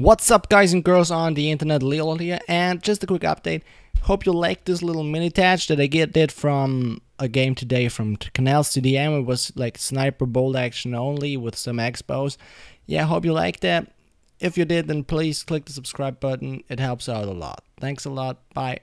What's up guys and girls on the internet, Leo here, and just a quick update. Hope you like this little minitage that I get did from a game today from Canal TDM. It was like sniper bolt action only with some expos. Yeah, hope you liked that. If you did, then please click the subscribe button. It helps out a lot. Thanks a lot. Bye.